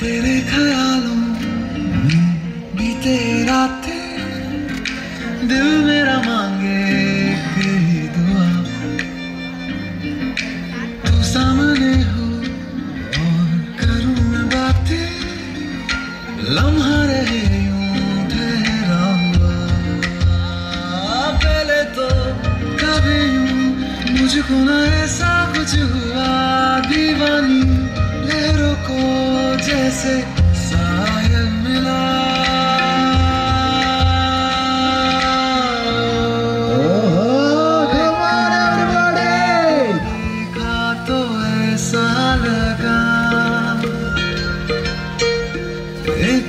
तेरे ख्यालों में बीते रातें दिल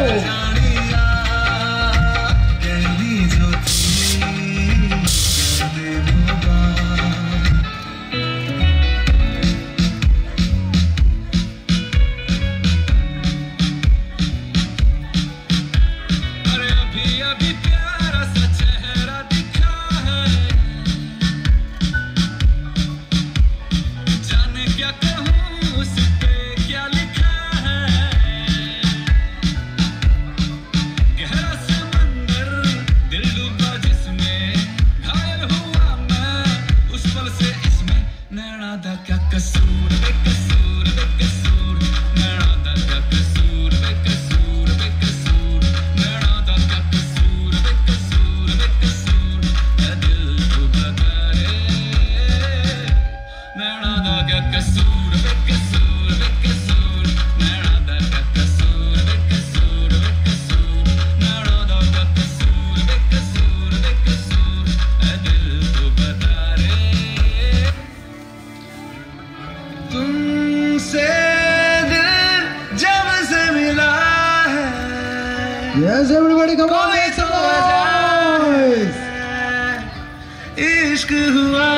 Oh! Yes, everybody come on, make some noise. इश्क हुआ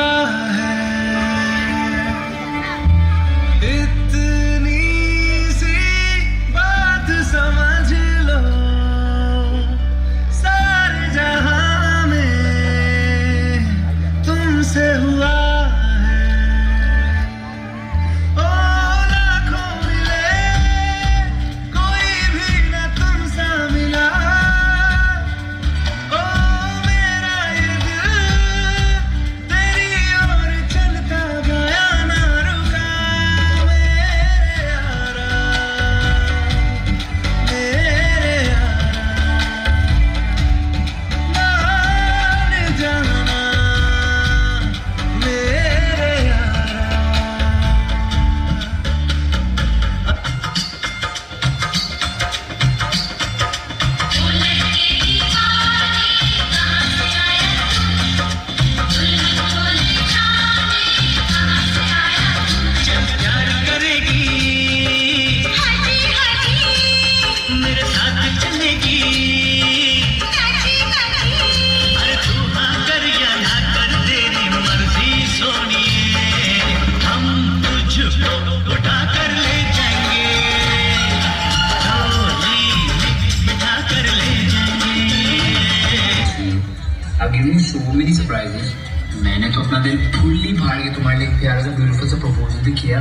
अपना दिल फुल्ली भाड़ के तुम्हारे लिए। प्यारा सा ब्यूटीफुल सा प्रपोजल भी किया।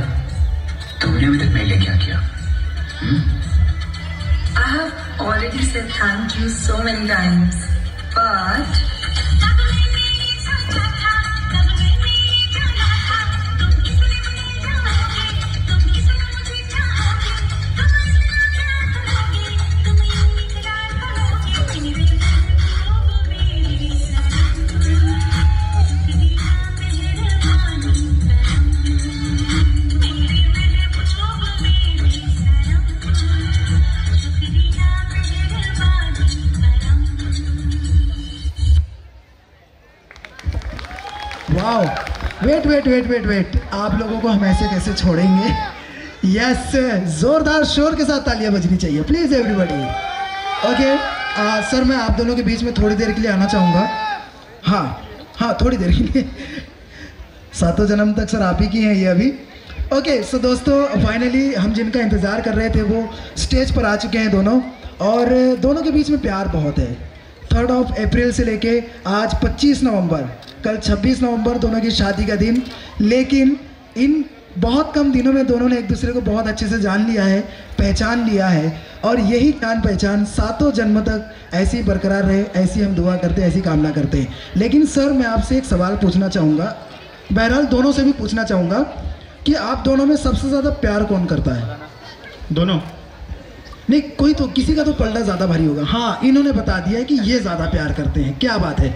तुमने अभी तक मेरे लिए क्या किया? I have already said thank you so many times but wow wait wait wait wait wait आप लोगों को हम ऐसे कैसे छोड़ेंगे? यस जोरदार शोर के साथ तालियाँ बजनी चाहिए। प्लीज़ एवरीबॉडी ओके सर मैं आप दोनों के बीच में थोड़ी देर के लिए आना चाहूँगा। हाँ हाँ थोड़ी देर के लिए। सातों जन्म तक सर आप ही की हैं ये अभी। ओके सो दोस्तों फाइनली हम जिनका इंतज़ार कर रहे थे वो स्टेज पर आ चुके हैं दोनों। और दोनों के बीच में प्यार बहुत है। थर्ड ऑफ़ अप्रैल से लेके आज 25 नवंबर। कल 26 नवंबर दोनों की शादी का दिन। लेकिन इन बहुत कम दिनों में दोनों ने एक दूसरे को बहुत अच्छे से जान लिया है पहचान लिया है। और यही जान पहचान सातों जन्म तक ऐसी बरकरार रहे ऐसी हम दुआ करते हैं ऐसी कामना करते हैं। लेकिन सर मैं आपसे एक सवाल पूछना चाहूँगा। बहरहाल दोनों से भी पूछना चाहूँगा कि आप दोनों में सबसे ज़्यादा प्यार कौन करता है? दोनों। नहीं कोई तो किसी का तो पलटा ज़्यादा भारी होगा। हाँ इन्होंने बता दिया है कि ये ज़्यादा प्यार करते हैं। क्या बात है?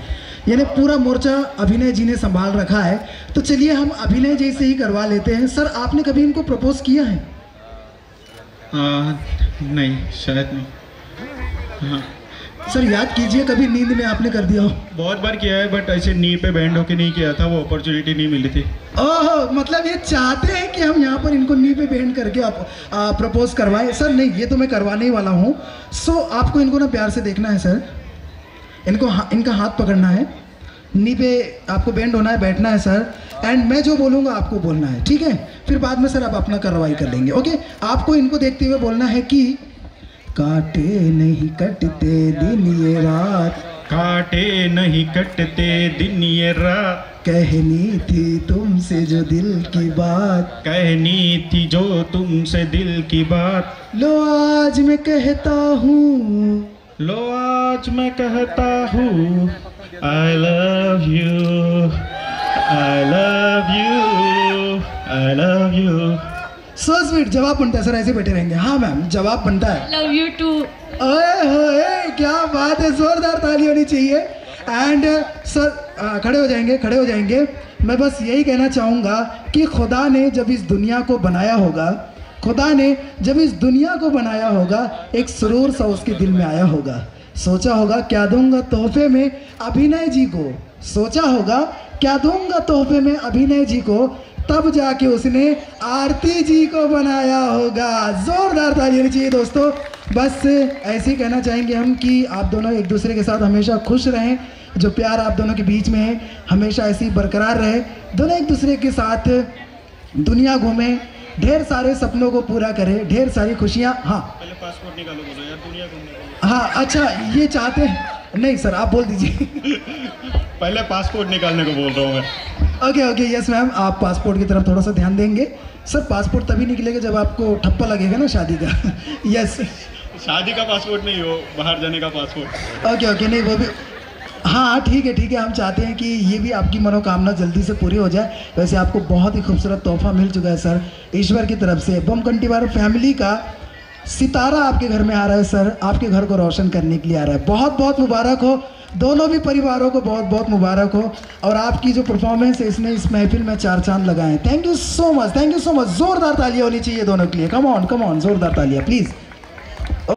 यानी पूरा मोर्चा अभिनय जी ने संभाल रखा है। तो चलिए हम अभिनय जी से ही करवा लेते हैं। सर आपने कभी इनको प्रपोज किया है? आ, नहीं शायद नहीं। हाँ। सर याद कीजिए कभी नींद में आपने कर दिया हो। बहुत बार किया है बट ऐसे नी पे बैंड होके नहीं किया था वो अपॉर्चुनिटी नहीं मिली थी। ओह मतलब ये चाहते हैं कि हम यहाँ पर इनको नी पे बैंड करके आप प्रपोज करवाएँ। सर नहीं ये तो मैं करवाने ही वाला हूँ। सो आपको इनको ना प्यार से देखना है सर। इनको हा, इनका हाथ पकड़ना है। नी पे आपको बैंड होना है बैठना है सर एंड मैं जो बोलूँगा आपको बोलना है ठीक है? फिर बाद में सर आप अपना कार्रवाई कर लेंगे ओके आपको इनको देखते हुए बोलना है कि काटे नहीं कटते दिन ये रात। काटे नहीं कटते दिन ये रात। कहनी थी तुमसे जो दिल की बात। कहनी थी जो तुमसे दिल की बात। लो आज मैं कहता हूँ लो आज मैं कहता हूँ I love you I love you I love you so sweet जवाब बनता है सर ऐसे बैठे रहेंगे। हाँ मैम जवाब बनता है। लव यू टू ओए होए क्या बात है जोरदार ताली होनी चाहिए। एंड सर खड़े हो जाएँगे खड़े हो जाएँगे। मैं बस यही कहना चाहूँगा कि खुदा ने जब इस दुनिया को बनाया होगा खुदा ने जब इस दुनिया को बनाया होगा, एक सुरूर सा उसके दिल में आया होगा। सोचा होगा, क्या दूँगा तोहफे में अभिनय जी को? सोचा होगा, क्या दूँगा तोहफे में अभिनय जी को? तब जाके उसने आरती जी को बनाया होगा। जोरदार ताली होनी चाहिए दोस्तों। बस ऐसे ही कहना चाहेंगे हम कि आप दोनों एक दूसरे के साथ हमेशा खुश रहें। जो प्यार आप दोनों के बीच में है, हमेशा ऐसे ही बरकरार रहे। दोनों एक दूसरे के साथ दुनिया घूमें। ढेर सारे सपनों को पूरा करें ढेर सारी खुशियाँ हाँ। पहले पासपोर्ट निकालो बोलो यार दुनिया घूमने के हाँ अच्छा ये चाहते हैं? नहीं सर आप बोल दीजिए। पहले पासपोर्ट निकालने को बोल रहा हूँ मैं। ओके ओके यस मैम आप पासपोर्ट की तरफ़ थोड़ा सा ध्यान देंगे। सर पासपोर्ट तभी निकलेगा जब आपको ठप्पा लगेगा ना शादी का। यस शादी का पासपोर्ट नहीं हो बाहर जाने का पासपोर्ट ओके ओके नहीं वो भी हाँ ठीक है ठीक है, हम चाहते हैं कि ये भी आपकी मनोकामना जल्दी से पूरी हो जाए। वैसे आपको बहुत ही खूबसूरत तोहफा मिल चुका है, सर, ईश्वर की तरफ़ से। बम कंटीवार फैमिली का सितारा आपके घर में आ रहा है, सर। आपके घर को रोशन करने के लिए आ रहा है। बहुत बहुत मुबारक हो। दोनों भी परिवारों को बहुत बहुत मुबारक हो। और आपकी जो परफॉर्मेंस है इसने इस महफिल में चार चाँद लगाए thank you so much thank you so much जोरदार तालियाँ होनी चाहिए दोनों के लिए। कम ऑन कम ऑन जोरदार तालियाँ प्लीज़